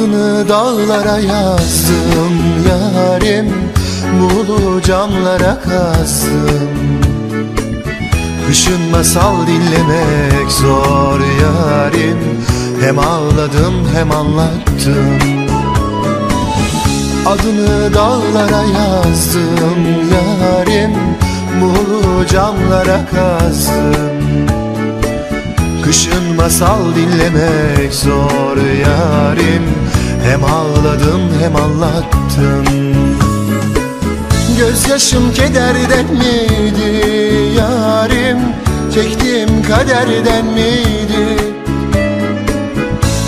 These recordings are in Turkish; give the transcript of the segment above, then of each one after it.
Adını dağlara yazdım. Yarim Muğlu camlara kazdım Kışın masal dinlemek zor yarim. Hem ağladım hem anlattım. Adını dağlara yazdım. Yarim Muğlu camlara kazdım Kışın masal dinlemek zor yarim. Hem ağladım hem anlattım Gözyaşım kederden miydi yarim? Çektiğim kaderden miydi?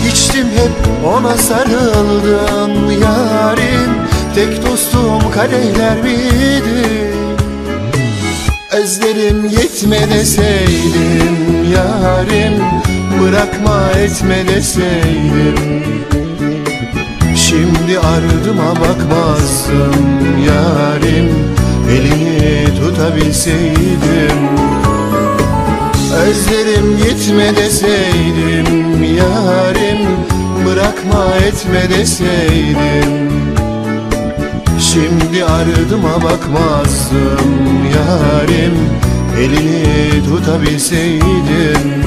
İçtim hep ona sarıldım yarim. Tek dostum kadehler miydi Özlerim yetme deseydim yarim Bırakma etme deseydim. Şimdi ardıma bakmazdım yarim Elini tutabilseydim. Özlerim gitme deseydim yarim Bırakma etme deseydim Şimdi ardıma bakmazdım yarim. Elini tutabilseydim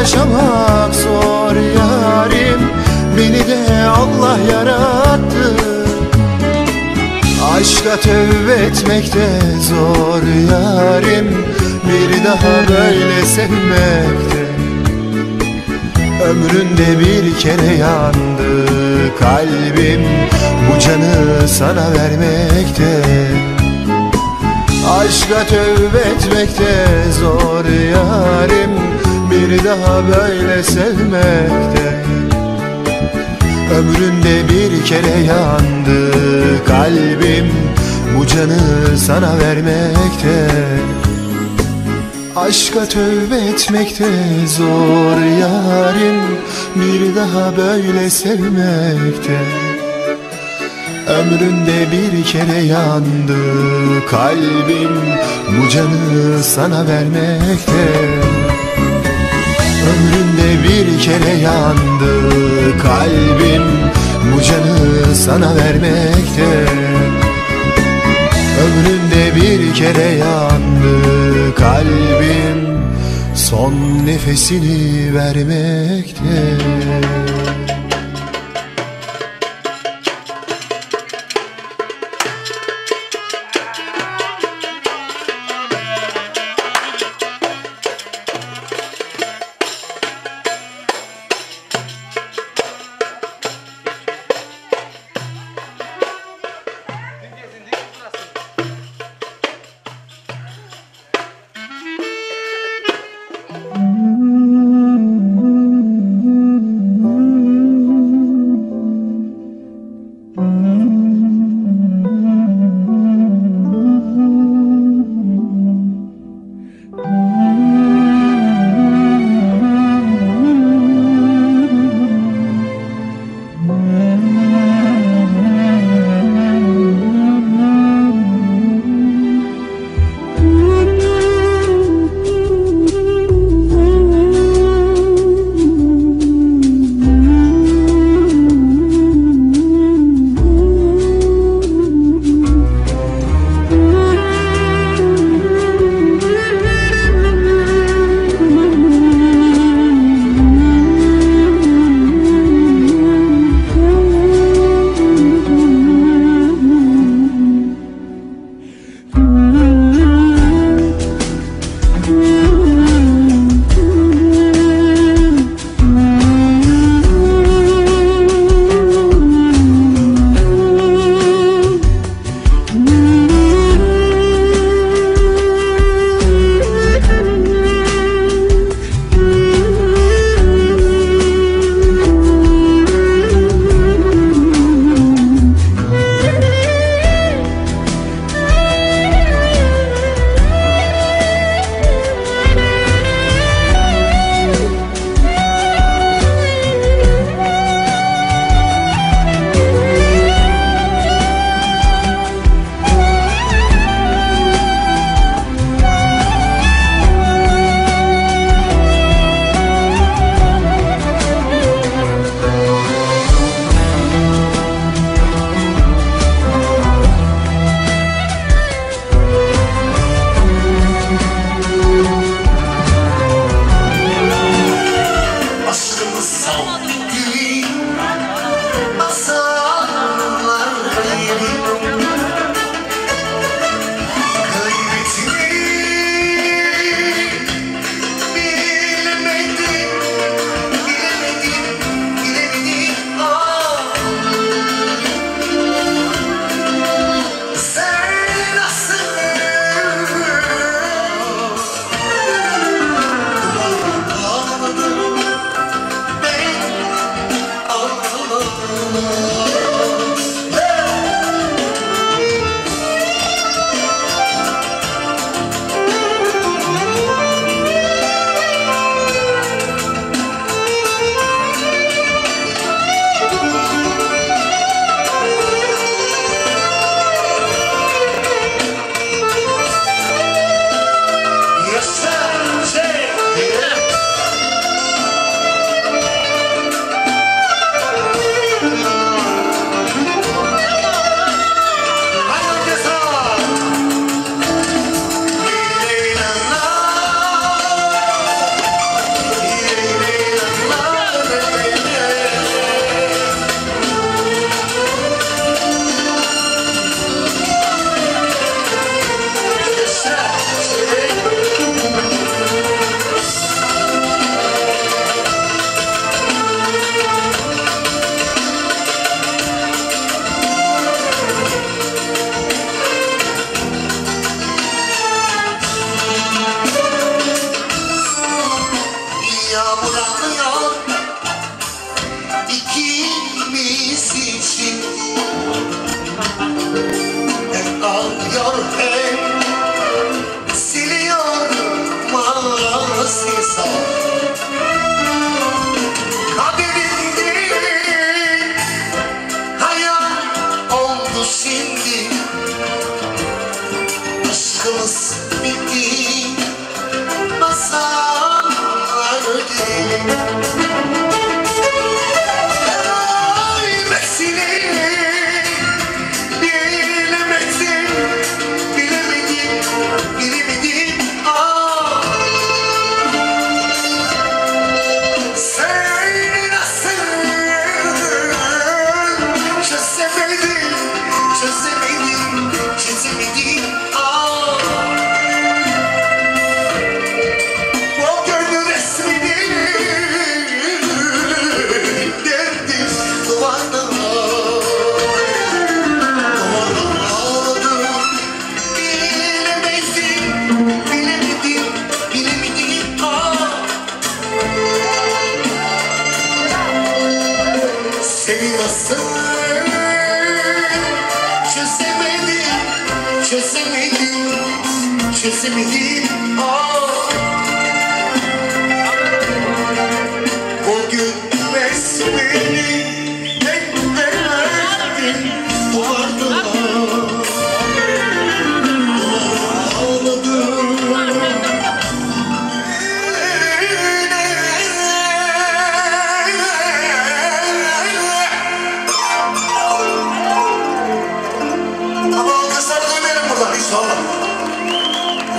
yaşamak zor yarim. Beni de Allah yarattı. Aşka tövbe etmek de zor yarim. Bir daha böyle sevmekte Ömründe bir kere yandı kalbim. Bu canı sana vermekte Aşka tövbe etmekte zor yarim Bir daha böyle sevmekte. Ömründe bir kere yandı kalbim Bu canı sana vermekte. Aşka tövbe etmekte zor yarim Bir daha böyle sevmekte. Ömründe bir kere yandı kalbim Bu canı sana vermekte Ömründe bir kere yandı kalbim Bu canı sana vermekte. Ömründe bir kere yandı kalbim Son nefesini vermekte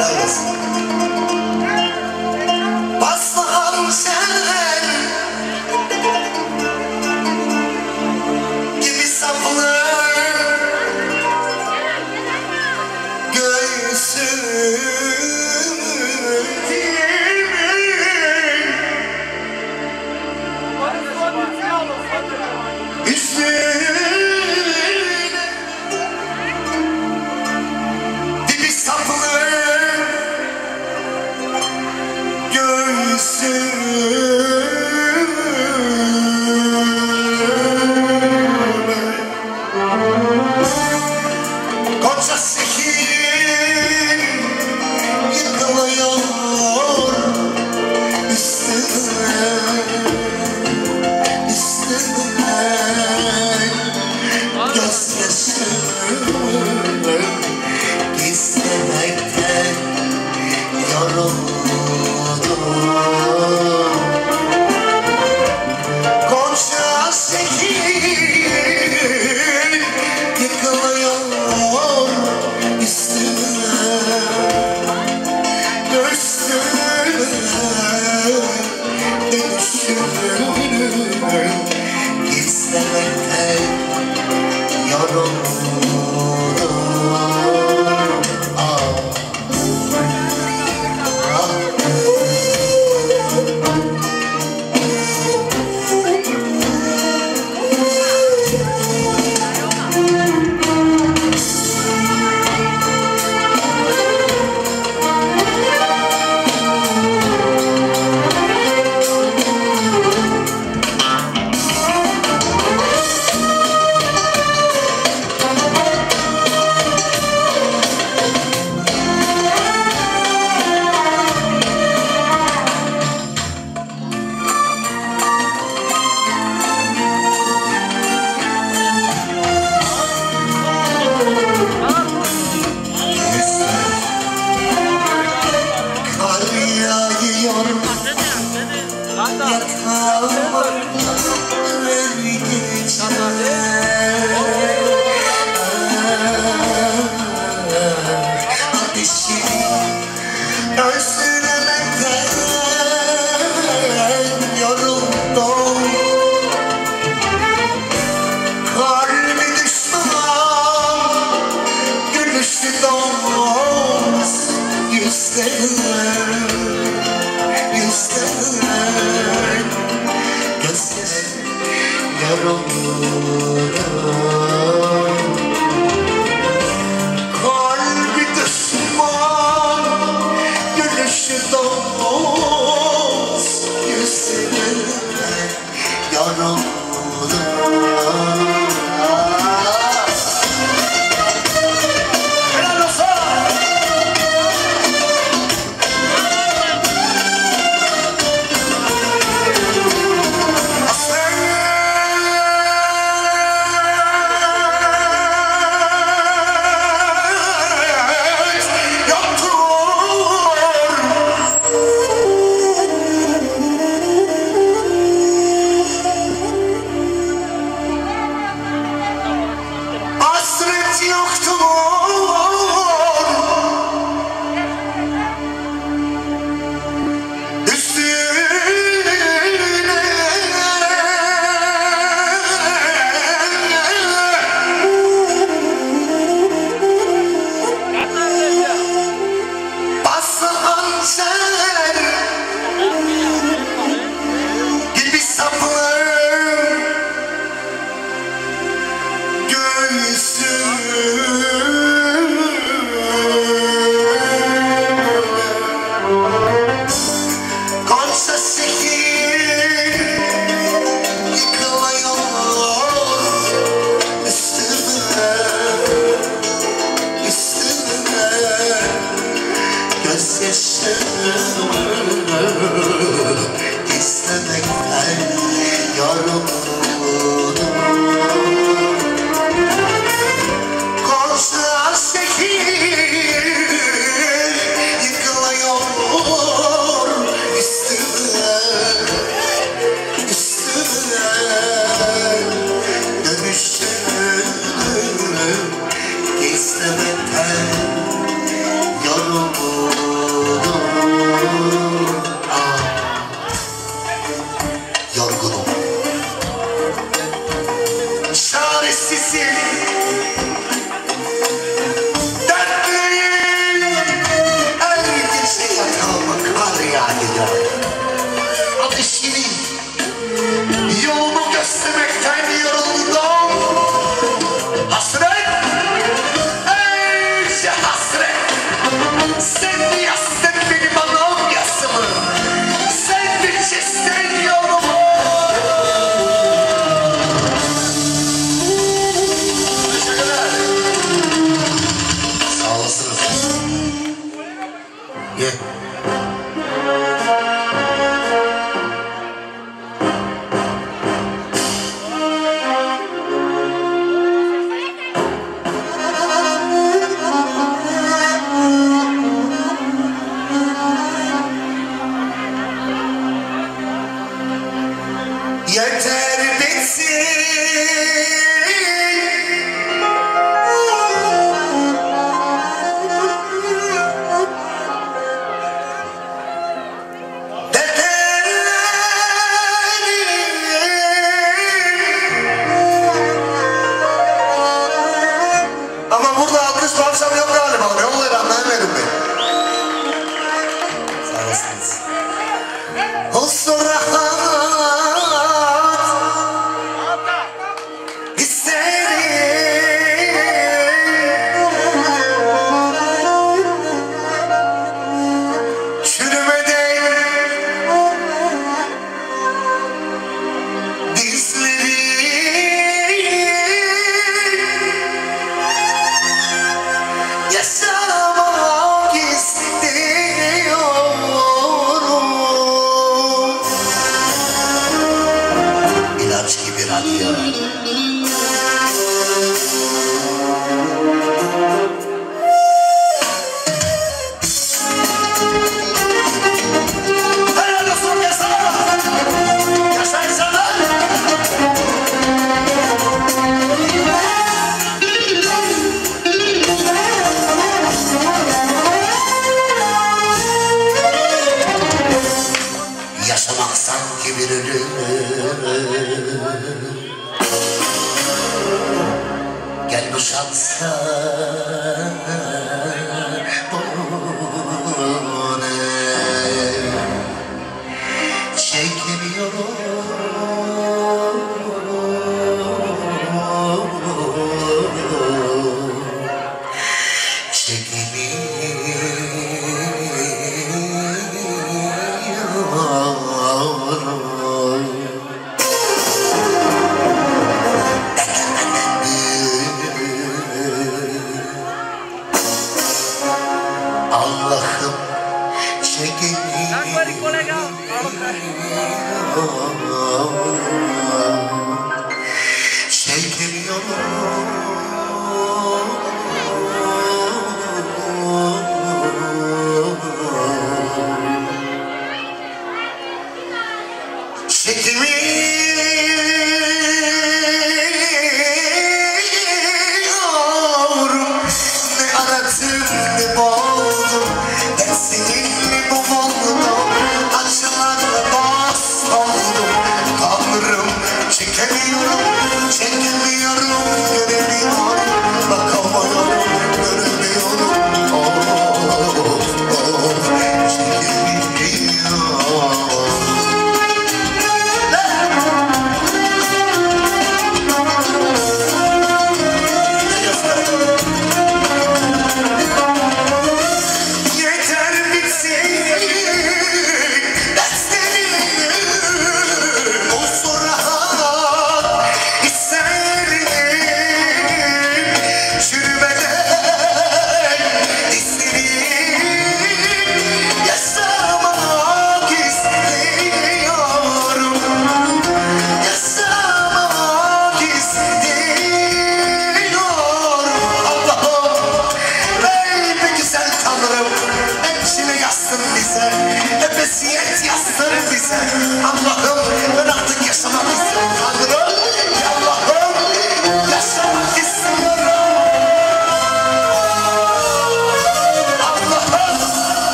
notice. Hallelujah.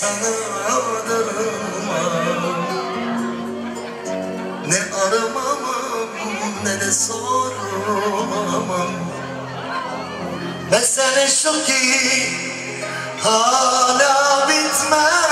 sana aldırmam Ne aramamam ne de sormamam Mesele şu ki hala bitmez.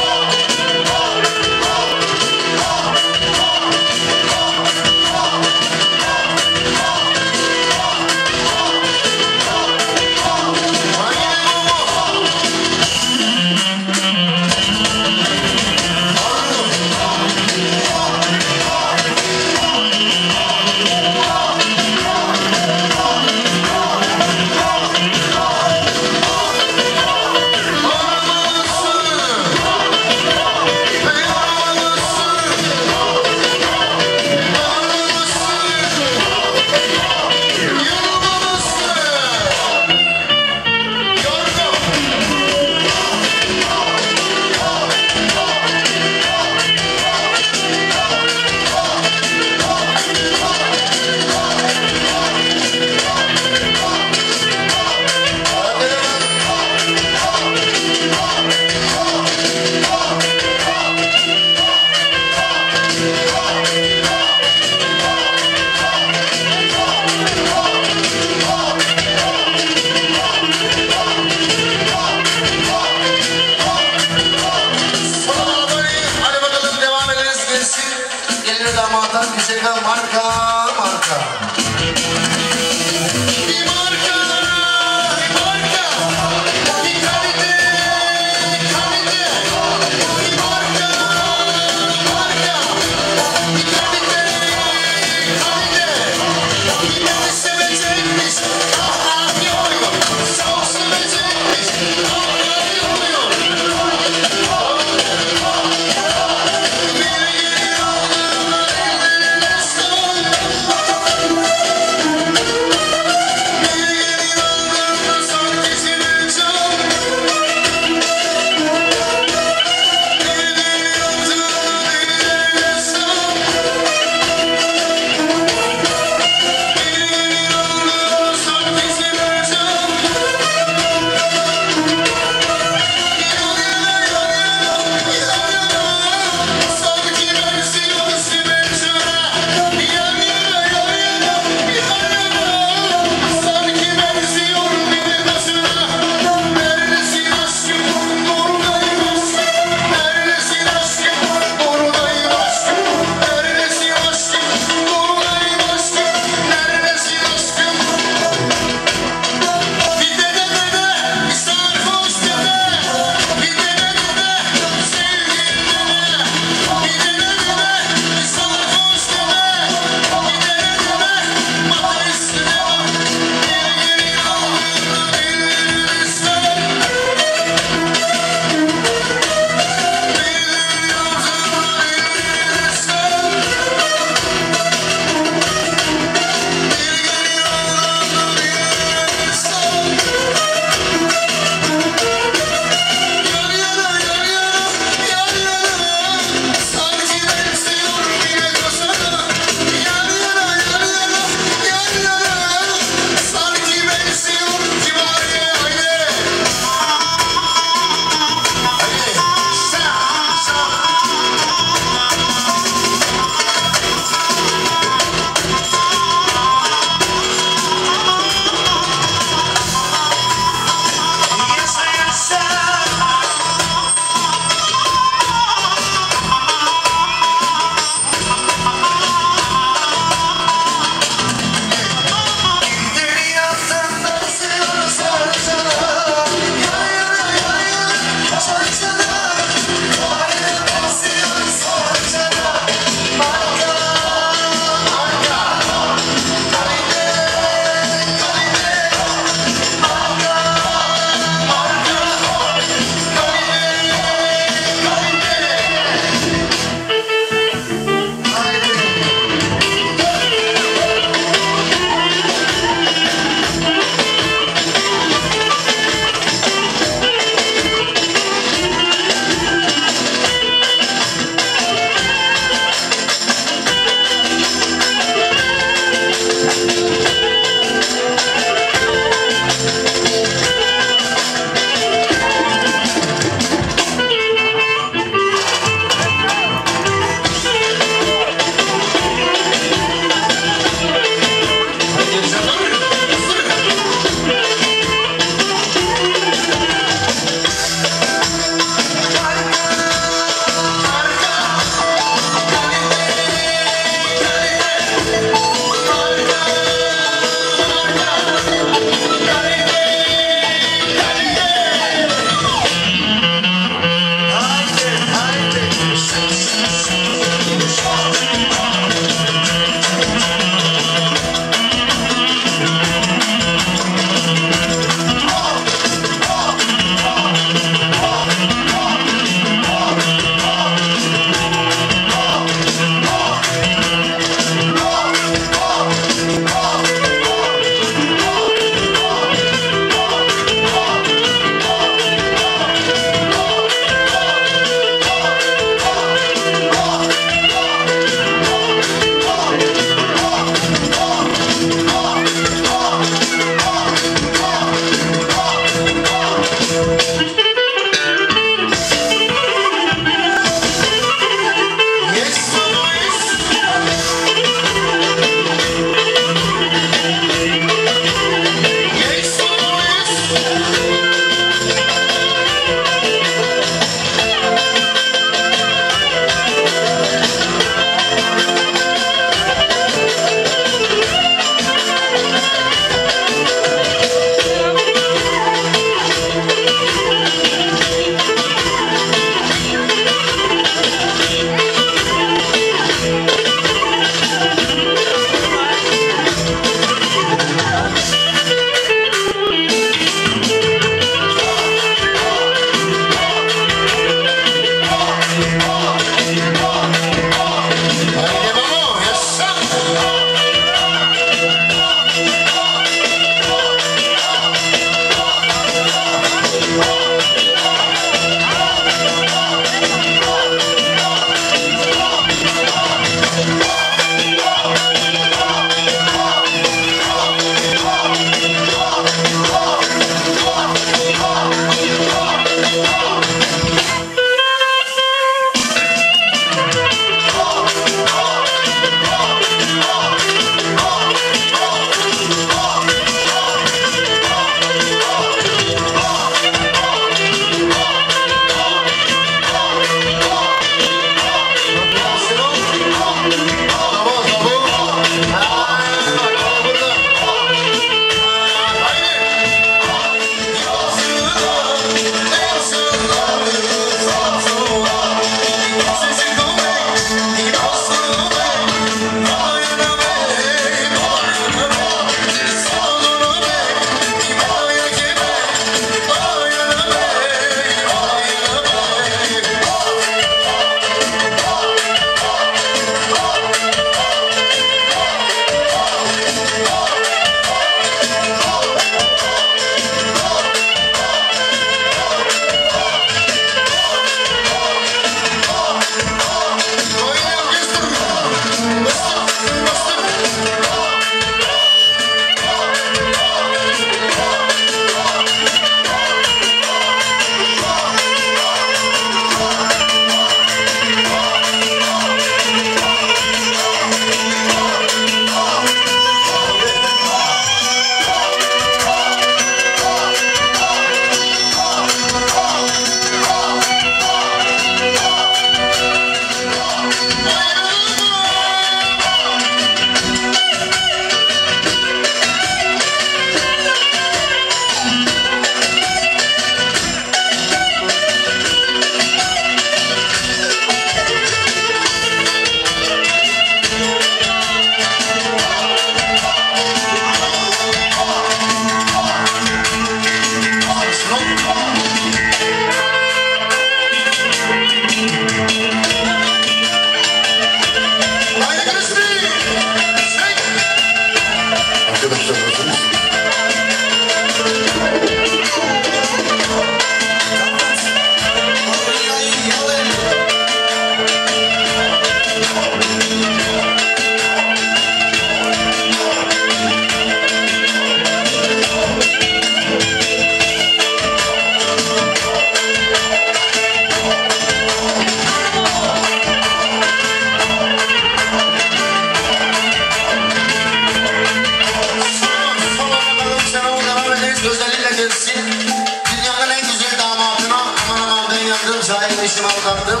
kardeşime uzattım.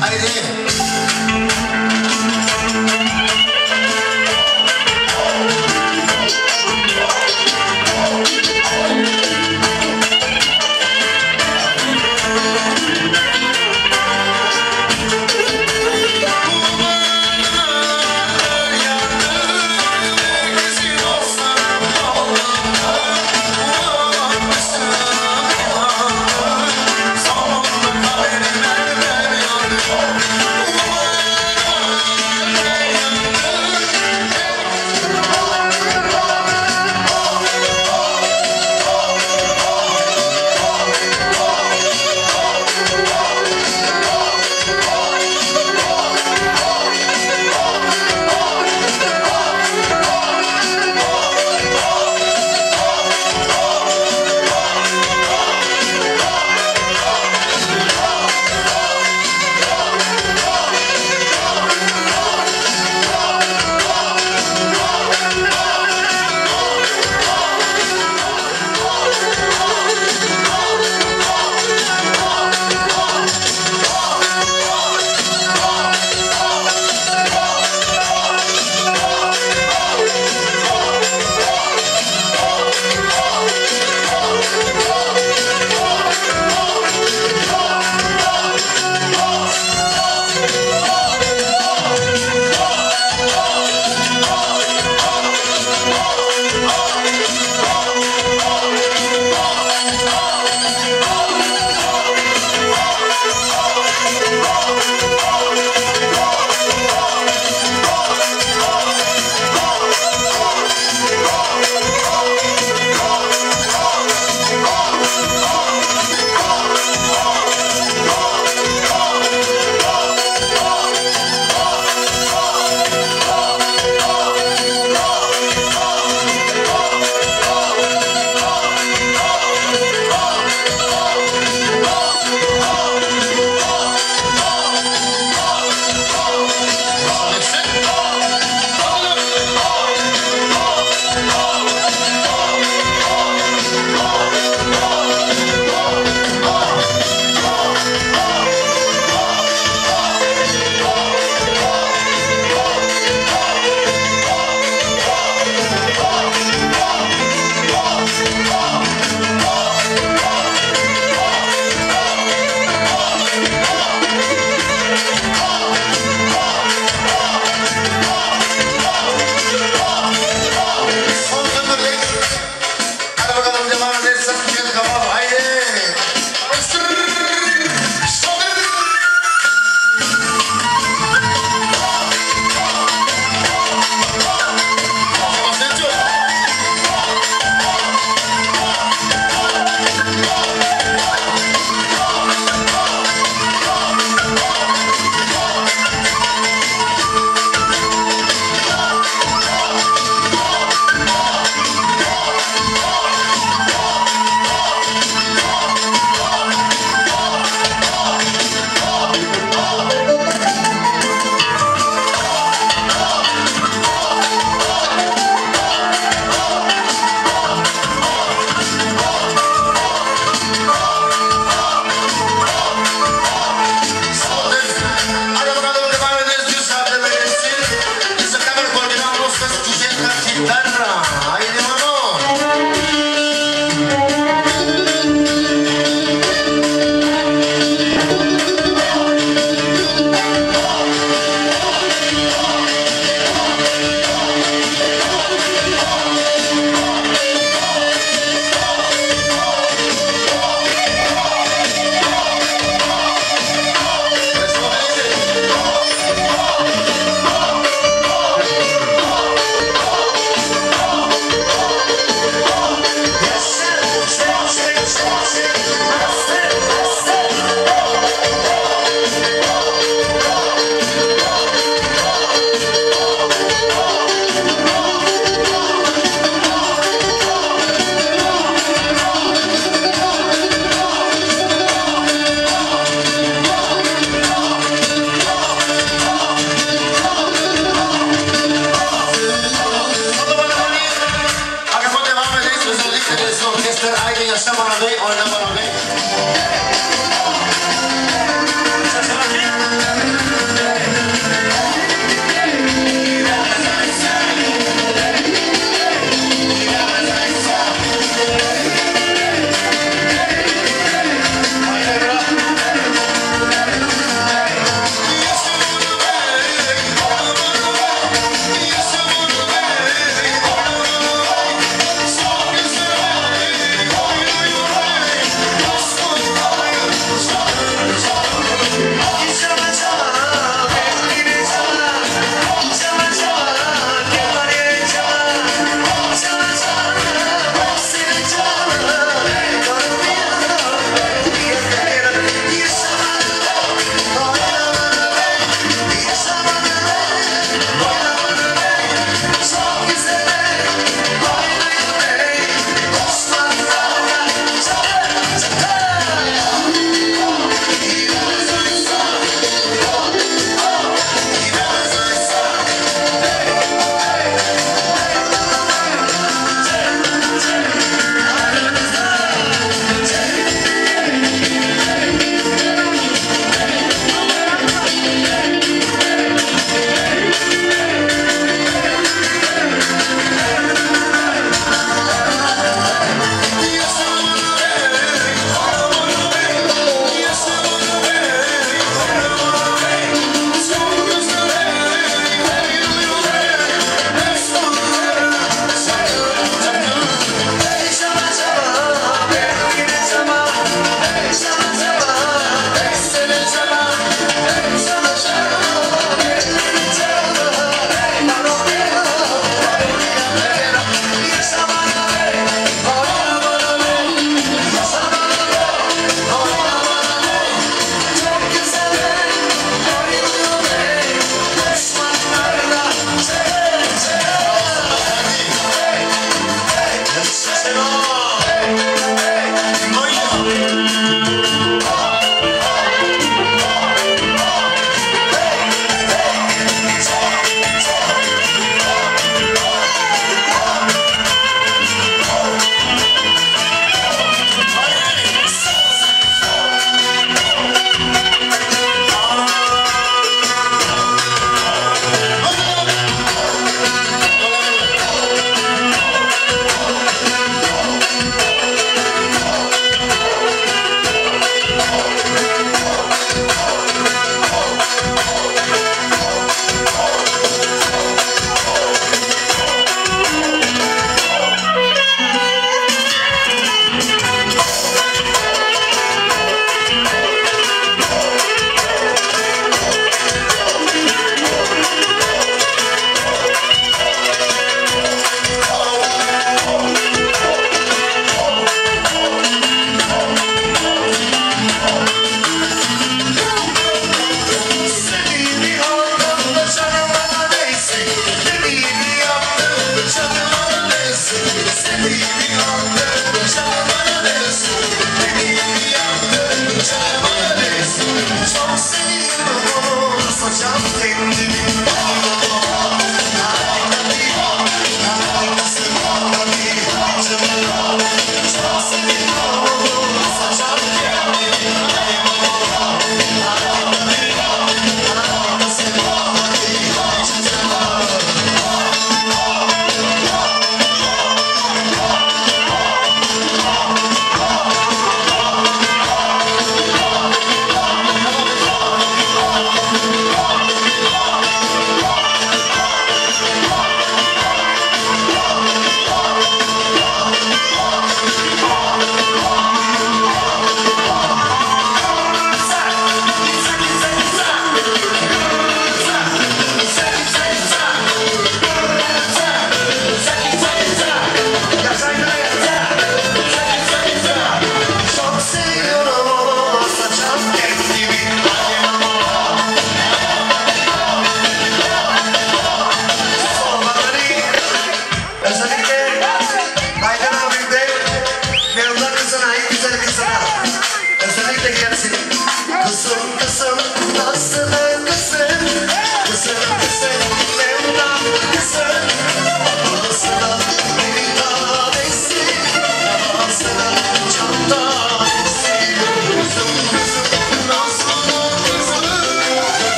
Haydi.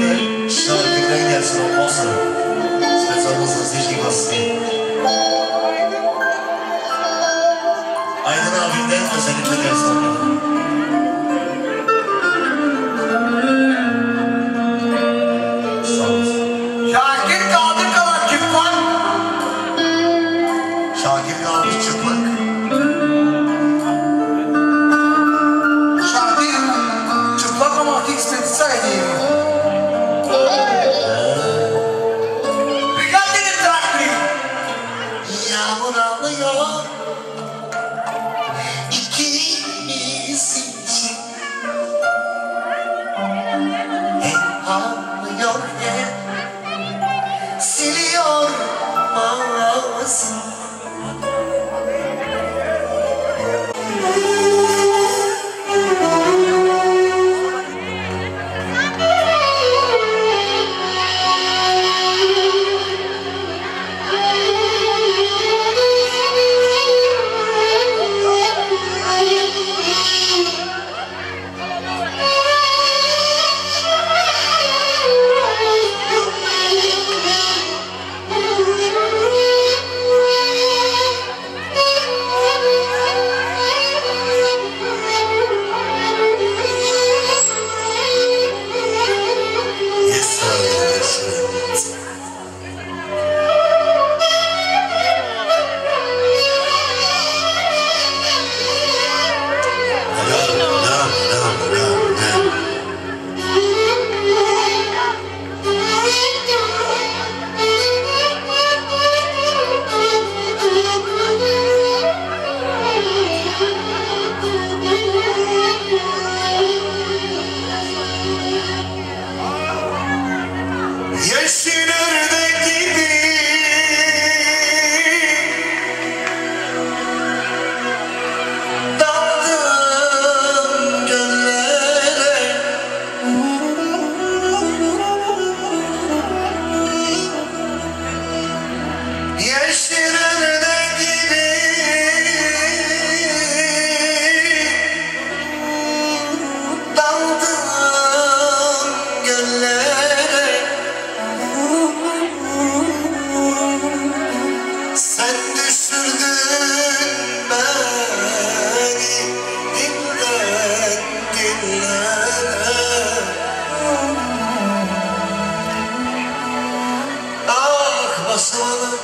て死のでかいやつのモンスターそいつはモンスターぜひいますね相手のアビンダインとしてあげてください。Ah basmadım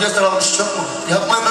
Orkestra alkış çok mu? Yapmayın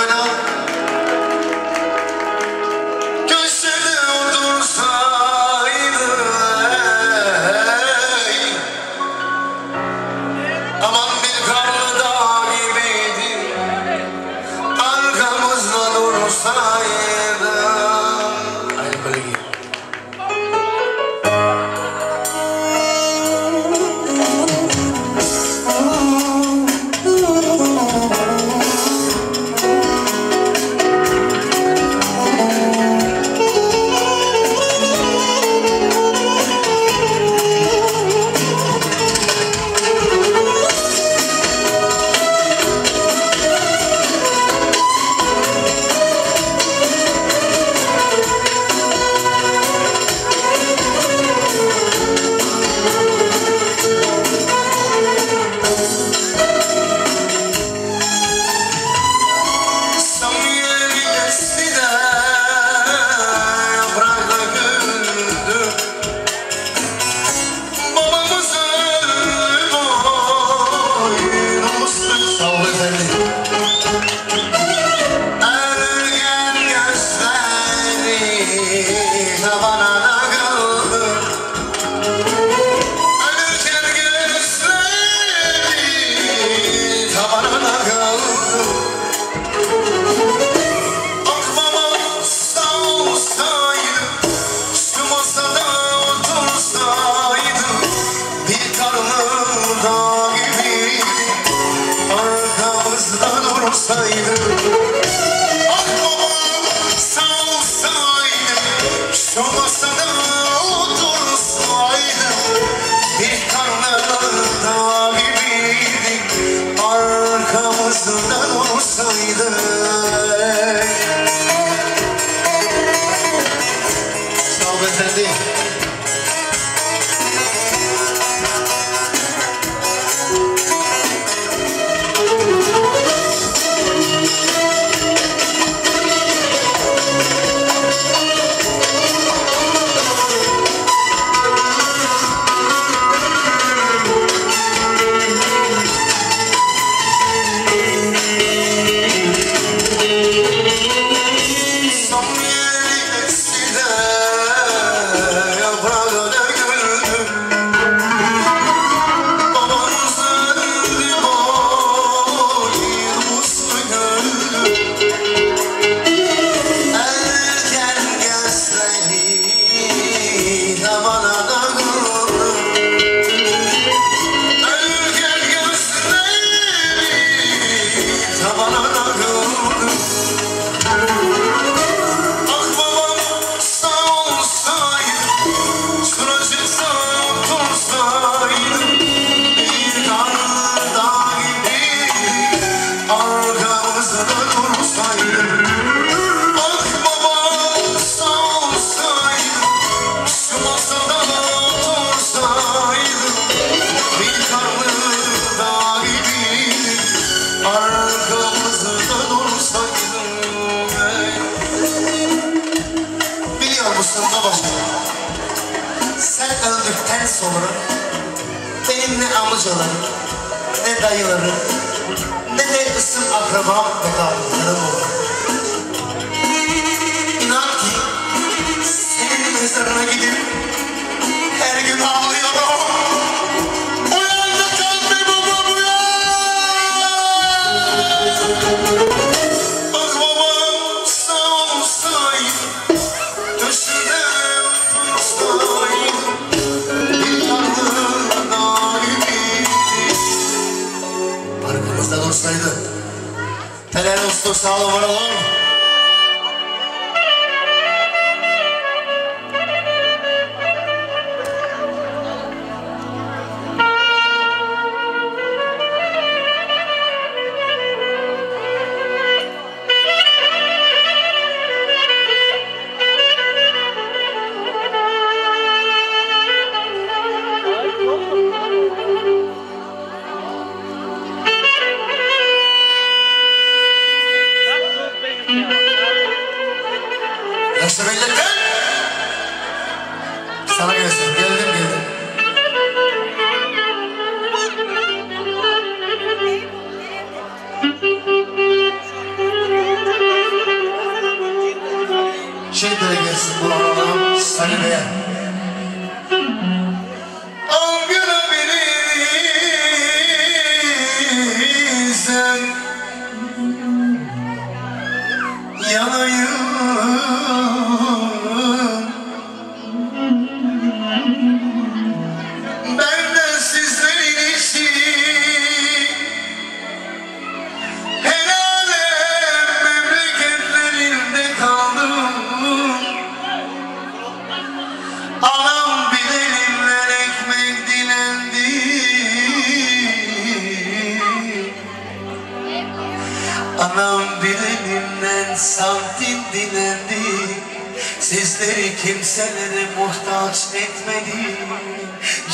kimselere muhtaç etmedi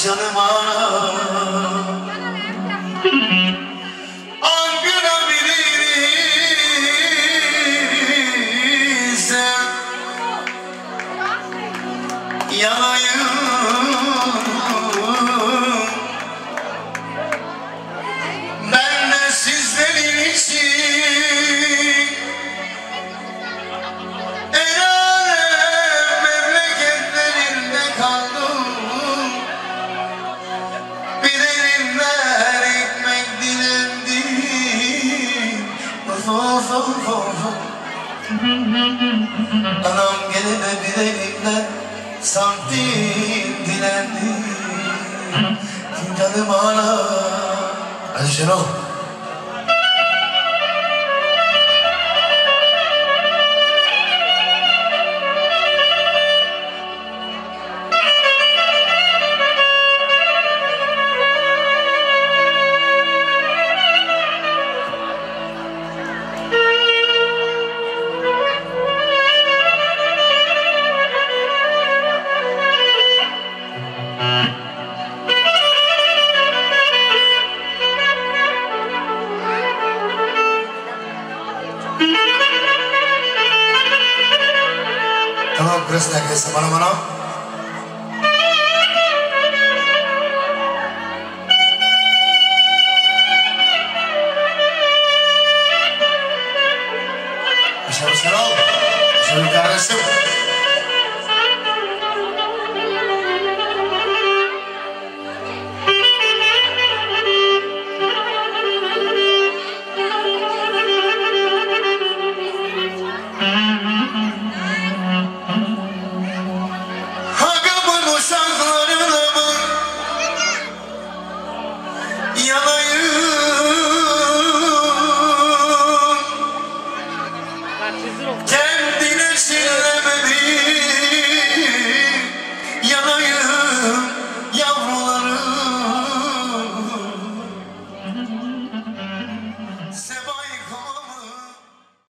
Canım